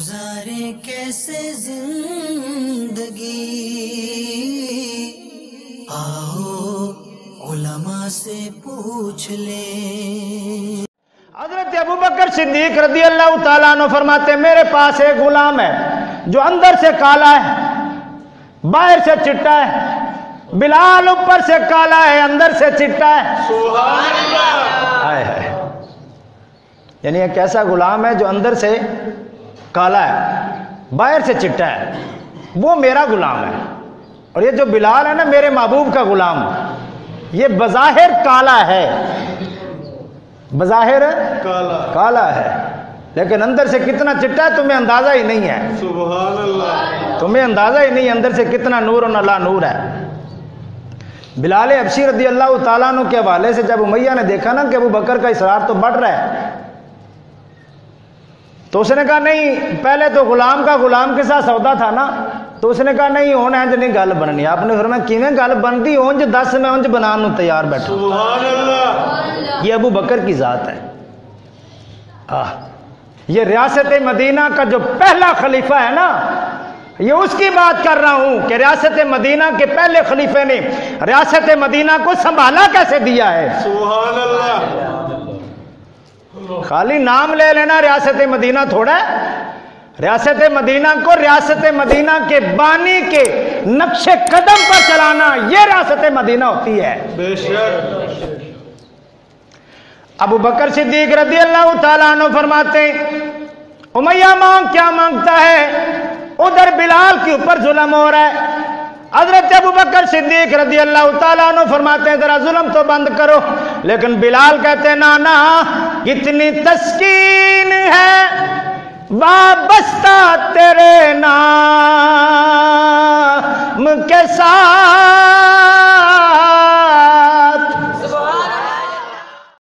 گزارے کیسے زندگی؟ آؤ علماء سے پوچھ لے۔ حضرت ابو بکر صدیق رضی اللہ تعالیٰ عنہ فرماتے ہیں میرے پاس ایک غلام ہے جو اندر سے کالا ہے باہر سے چٹا ہے بلال اوپر سے کالا ہے اندر سے چٹا ہے۔ ہائے ہائے۔ یعنی ایک ایسا غلام ہے جو اندر سے کالا ہے باہر سے چٹا ہے۔ وہ میرا غلام ہے۔ اور یہ جو بلال ہے نا میرے محبوب کا غلام۔ یہ بظاہر کالا ہے۔ بظاہر کالا۔ ہے۔ لیکن اندر سے کتنا چٹا ہے تمہیں اندازہ ہی نہیں ہے۔ سبحان اللہ تمہیں اندازہ ہی نہیں اندر سے کتنا نور اور اللہ نور ہے۔ بلال ابشی رضی اللہ تعالیٰ عنہ کے حوالے سے جب امیہ نے دیکھا نا کہ ابو بکر کا اسرار تو بڑھ رہا ہے تو اس نے کہا نہیں پہلے تو غلام کا غلام کے ساتھ سودا تھا نا. تو اس نے کہا نہیں ہونا ہے نہیں گل بننی. آپ نے فرمایا کیویں گل بنتی؟ اونج دس میں اونج بنان تیار بیٹھا سبحان اللہ! یہ ابو بکر کی ذات ہے۔ آہ یہ ریاست مدینہ کا جو پہلا خلیفہ ہے نا یہ اس کی بات کر رہا ہوں کہ ریاست مدینہ کے پہلے خلیفے نے ریاست مدینہ کو سنبھالا کیسے دیا ہے؟ سبحان اللہ! خالی نام لے لینا ریاست مدینہ تھوڑا ہے۔ ریاست مدینہ کو ریاست مدینہ کے بانی کے نقش قدم پر چلانا یہ ریاست مدینہ ہوتی ہے۔ بے شک۔ ابو بکر صدیق رضی اللہ تعالیٰ عنہ فرماتے ہیں امیہ مانگ کیا مانگتا ہے؟ ادھر بلال کے اوپر ظلم ہو رہا ہے۔ حضرت ابو بکر صدیق رضی اللہ تعالیٰ عنہ فرماتے ہیں، ذرا ظلم تو بند کرو۔ لیکن بلال کہتے ہیں، نانا، کتنی تسکین ہے۔ وابستہ تیرے نام کے ساتھ